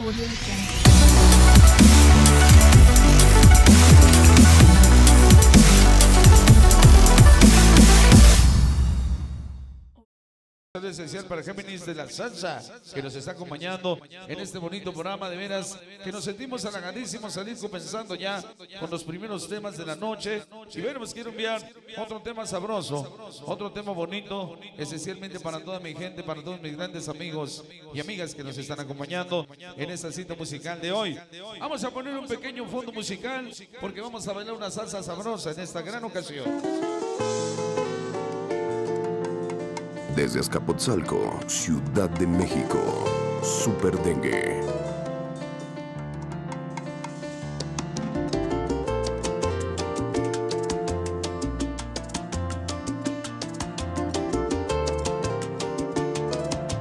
我就是 Especial para Géminis de la Salsa, que nos está acompañando en este bonito programa. De veras, que nos sentimos halagadísimos salir comenzando ya con los primeros temas de la noche. Y bueno, pues quiero enviar otro tema sabroso, otro tema bonito, esencialmente para toda mi gente, para todos mis grandes amigos y amigas que nos están acompañando en esta cita musical de hoy. Vamos a poner un pequeño fondo musical porque vamos a bailar una salsa sabrosa en esta gran ocasión. Desde Azcapotzalco, Ciudad de México, Super Dengue.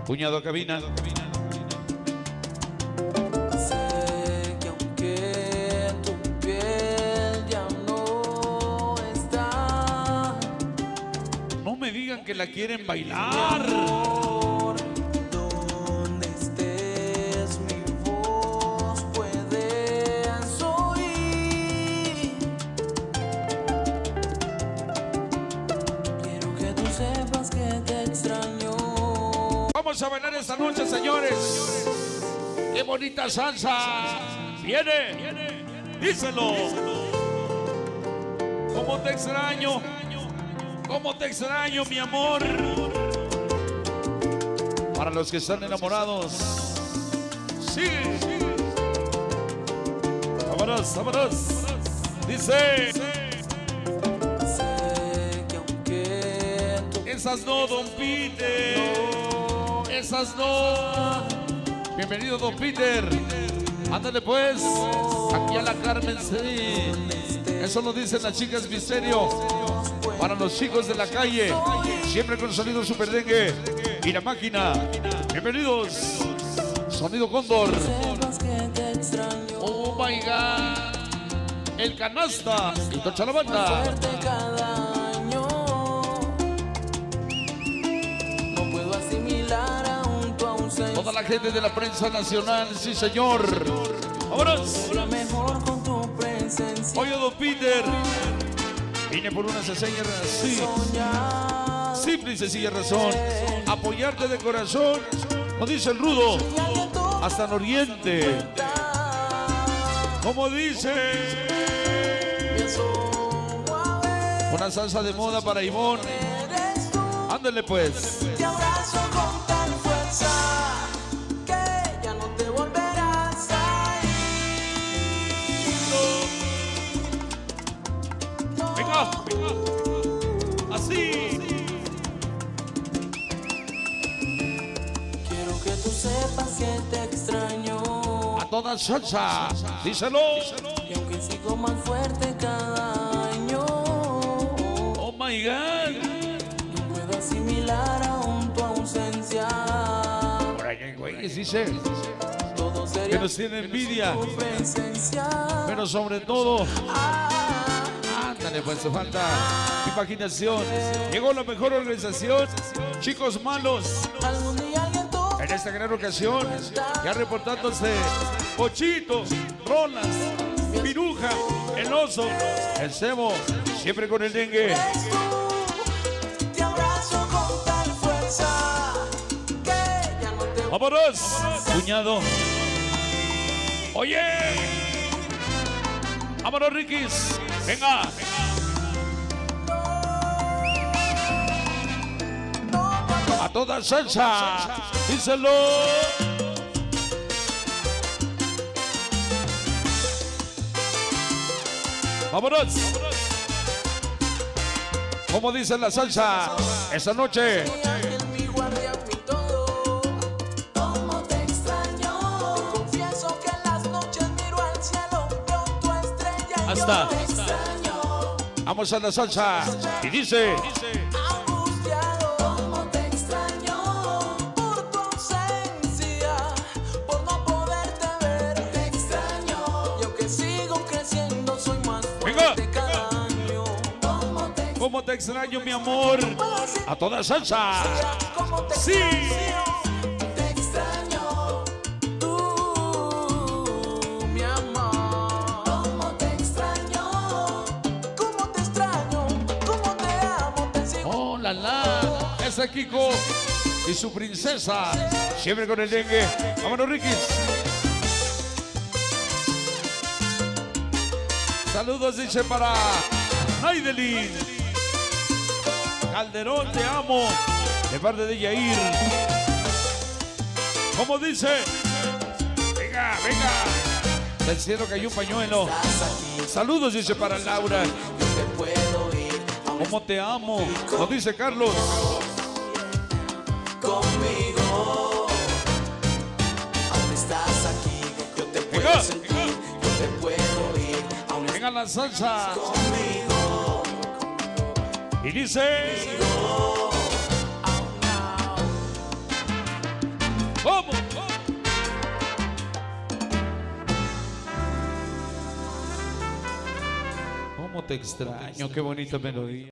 Puñado cabina. Sé No me digan que la quieren bailar. por donde estés mi voz puedes oír. Quiero que tú sepas que te extraño. Vamos a bailar esta noche, señores. ¡Qué bonita salsa! ¡Viene! ¡Díselo! ¿Cómo te extraño? ¿Cómo te extraño, mi amor? Para los que están enamorados, sigue. Vámonos, vámonos. Dice, esas no, don Peter. Esas no. Bienvenido, don Peter. Ándale pues. Aquí a la Carmen, sí. Eso lo dicen las chicas misterio. Para los chicos de la calle. Siempre con sonido super dengue. Y la máquina. Bienvenidos. Sonido Cóndor. Oh my god. El canasta. Y tocha la banda. Toda la gente de la prensa nacional. Sí, señor. Vámonos. Oye, don Peter. Vine por una sencilla Soñar. simple y sencilla razón. Apoyarte de corazón. Como dice el rudo. Hasta el oriente. Como dice. Una salsa de moda para Ivonne. Ándale pues. Así. Quiero que tú sepas que te extraño. A toda salsa. Díselo. Y aunque sigo más fuerte cada año, Oh my God. no puedo asimilar aún tu ausencia. Por ahí, güey, dice. Que nos tiene envidia. Pero sobre todo. Ah, Ándale, pues falta imaginación. Llegó la mejor organización, chicos malos, en esta gran ocasión. Ya reportándose Pochito, Rolas, Piruja, el oso, el cebo, siempre con el dengue. ¡Vámonos! Cuñado. Oye. Vámonos, Rikis. Venga. A toda salsa. Díselo. Vámonos. Como dice la salsa, esta noche. Hasta. yo te extraño. Vamos a la salsa. Y dice. cómo te extraño, mi amor. A toda salsa. Sí. Oh, la la. Ese es Kiko y su princesa. Siempre con el dengue. Vámonos, Ricky. Saludos, dice para Naidelin. Calderón, te amo. De parte de Yair. Como dice. Venga, venga. Del cielo cayó un pañuelo. Saludos, dice para Laura. ¿Cómo te amo? Nos dice Carlos. conmigo. Estás aquí, yo te puedo sentir, yo te puedo ir. Venga la salsa. conmigo. Y dice. ¿Cómo? ¿Cómo te extraño? Qué bonita melodía.